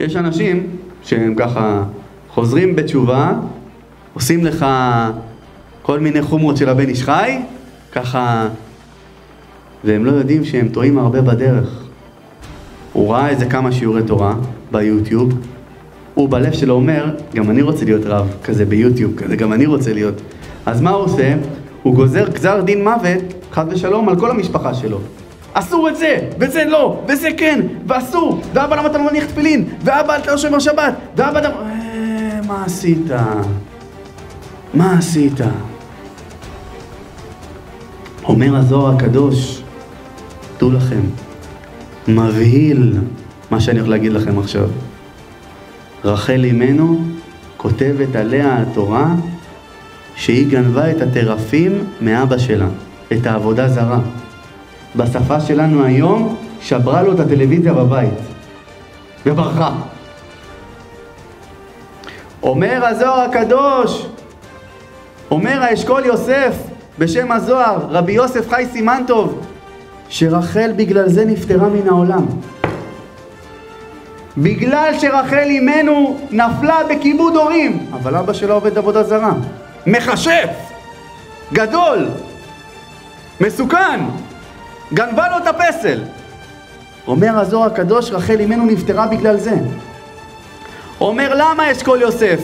יש אנשים שהם ככה חוזרים בתשובה, עושים לך כל מיני חומרות של הבן איש חי, ככה, והם לא יודעים שהם טועים הרבה בדרך. הוא ראה איזה כמה שיעורי תורה ביוטיוב, הוא בלב שלו אומר, גם אני רוצה להיות רב, כזה ביוטיוב, כזה גם אני רוצה להיות. אז מה הוא עושה? הוא גוזר גזר דין מוות, חס ושלום, על כל המשפחה שלו. אסור את זה, וזה לא, וזה כן, ואסור, ואבא למה אתה לא מניח תפילין, ואבא אתה לא שומר שבת, ואבא אתה... אה, מה עשית? מה עשית? אומר הזוהר הקדוש, דעו לכם, מבהיל מה שאני הולך להגיד לכם עכשיו. רחל אימנו כותבת עליה התורה שהיא גנבה את הטרפים מאבא שלה, את העבודה זרה. בשפה שלנו היום, שברה לו את הטלוויזיה בבית, וברחה. אומר הזוהר הקדוש, אומר האשכול יוסף בשם הזוהר, רבי יוסף חי סימנטוב, שרחל בגלל זה נפטרה מן העולם. בגלל שרחל אימנו נפלה בכיבוד הורים, אבל אבא שלה עובד עבודה זרה. מכשף, גדול, מסוכן, גנבה לו את הפסל. אומר הזוהר הקדוש, רחל אימנו נפטרה בגלל זה. אומר למה אשכול יוסף?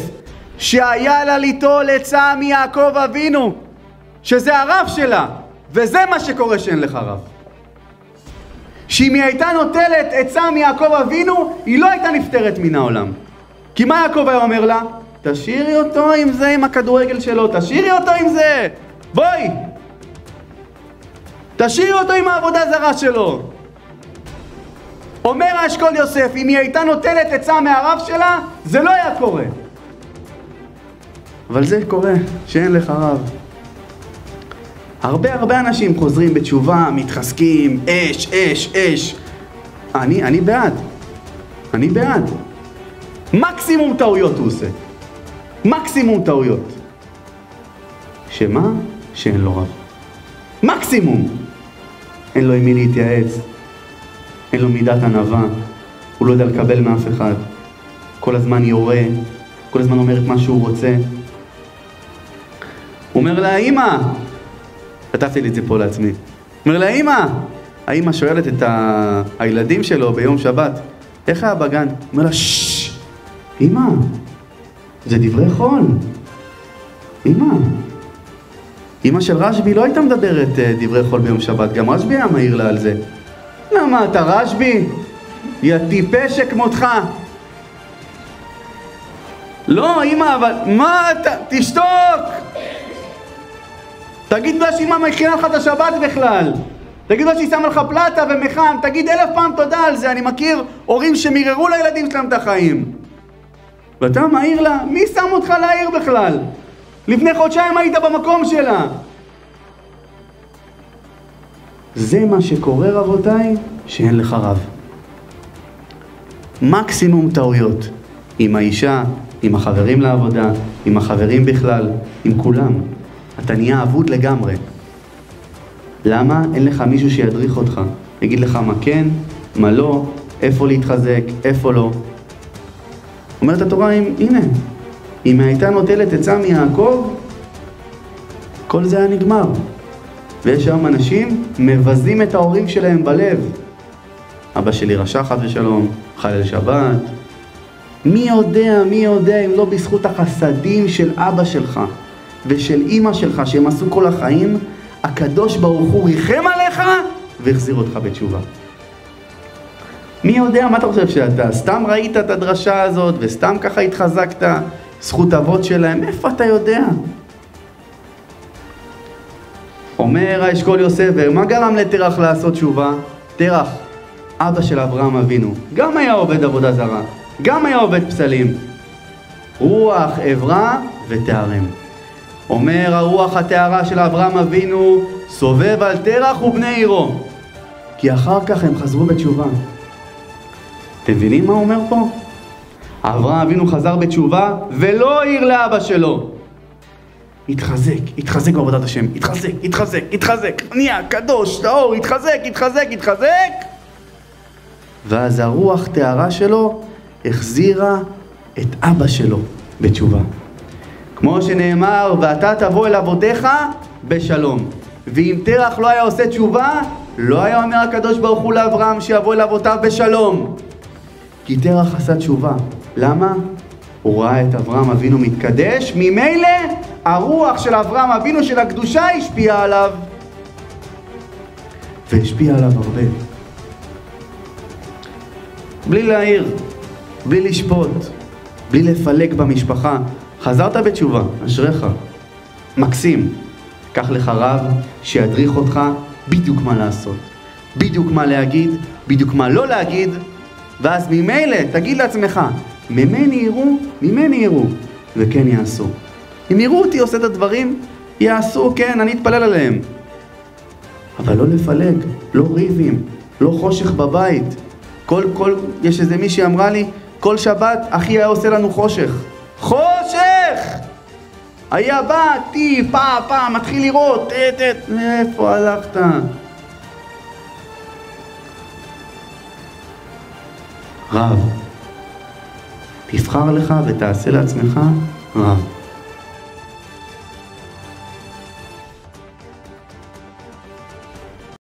שהיה לה ליטול עצה מיעקב אבינו, שזה הרב שלה, וזה מה שקורה שאין לך רב. שאם היא הייתה נוטלת עצה מיעקב אבינו, היא לא הייתה נפטרת מן העולם. כי מה יעקב היה אומר לה? תשאירי אותו עם זה, עם הכדורגל שלו, תשאירי אותו עם זה! בואי! תשאירי אותו עם העבודה זרה שלו! אומר האשכול יוסף, אם היא הייתה נוטלת עצה מהרב שלה, זה לא היה קורה. אבל זה קורה, שאין לך רב. הרבה הרבה אנשים חוזרים בתשובה, מתחזקים, אש, אש, אש. אני, אני בעד. אני בעד. מקסימום טעויות הוא עושה. מקסימום טעויות. שמה? שאין לו רב. מקסימום. אין לו עם מי להתייעץ, אין לו מידת ענווה, הוא לא יודע לקבל מאף אחד. כל הזמן יורה, כל הזמן אומר את מה שהוא רוצה. הוא אומר לה, אמא, כתבתי לי את זה פה לעצמי. אומר לה, אמא! האמא שואלת את ה... הילדים שלו ביום שבת, איך היה בגן? אומר לה, ששש! אמא, זה דברי חול. אמא. אמא של רשב"י לא הייתה מדברת אה, דברי חול ביום שבת, גם רשב"י היה מעיר לה על זה. למה אתה רשב"י? יא טיפש שכמותך. לא, אמא, אבל מה אתה... תשתוק! תגיד לה שאמא מכינה לך את השבת בכלל. תגיד לה שהיא שמה לך פלטה ומחם, תגיד אלף פעם תודה על זה, אני מכיר הורים שמיררו לילדים שלהם את החיים. ואתה מעיר לה, מי שם אותך להעיר בכלל? לפני חודשיים היית במקום שלה. זה מה שקורה רבותיי, שאין לך רב. מקסימום טעויות. עם האישה, עם החברים לעבודה, עם החברים בכלל, עם כולם. אתה נהיה אבוד לגמרי. למה? אין לך מישהו שידריך אותך, יגיד לך מה כן, מה לא, איפה להתחזק, איפה לא. אומרת התורה, הנה, אם הייתה נוטלת עצה מיעקב, כל זה היה נגמר. ויש היום אנשים מבזים את ההורים שלהם בלב. אבא שלי רשע חס ושלום, חלל שבת. מי יודע, מי יודע אם לא בזכות החסדים של אבא שלך. ושל אימא שלך שהם עשו כל החיים, הקדוש ברוך הוא ריחם עליך והחזיר אותך בתשובה. מי יודע מה אתה חושב שאתה סתם ראית את הדרשה הזאת וסתם ככה התחזקת, זכות אבות שלהם, איפה אתה יודע? אומר האשכול יוסף, ומה גרם לתרח לעשות תשובה? תרח, אבא של אברהם אבינו, גם היה עובד עבודה זרה, גם היה עובד פסלים. רוח אברה ותערם. אומר הרוח הטהרה של אברהם אבינו, סובב על תרח ובני עירו. כי אחר כך הם חזרו בתשובה. אתם מבינים מה הוא אומר פה? אברהם אבינו חזר בתשובה ולא העיר לאבא שלו. התחזק, התחזק בעבודת השם, התחזק, התחזק, התחזק, נהיה קדוש, טהור, התחזק, התחזק, התחזק. ואז הרוח טהרה שלו החזירה את אבא שלו בתשובה. כמו שנאמר, ואתה תבוא אל אבותיך בשלום. ואם תרח לא היה עושה תשובה, לא היה אומר הקדוש ברוך הוא לאברהם שיבוא אל אבותיו בשלום. כי תרח עשה תשובה. למה? הוא ראה את אברהם אבינו מתקדש, ממילא הרוח של אברהם אבינו של הקדושה השפיעה עליו. והשפיעה עליו הרבה. בלי להעיר, בלי לשפוט, בלי לפלג במשפחה. חזרת בתשובה, אשריך. מקסים. קח לך רב שידריך אותך בדיוק מה לעשות, בדיוק מה להגיד, בדיוק מה לא להגיד, ואז ממילא תגיד לעצמך, ממני יראו, ממני יראו, וכן יעשו. אם יראו אותי עושה את הדברים, יעשו, כן, אני אתפלל עליהם. אבל לא לפלג, לא ריבים, לא חושך בבית. כל, כל, יש איזה מישהי אמרה לי, כל שבת אחי היה עושה לנו חושך. חושך! היה בא, טי, פה, פה, מתחיל לראות, טט, טט, איפה הלכת? רב, תבחר לך ותעשה לעצמך רב.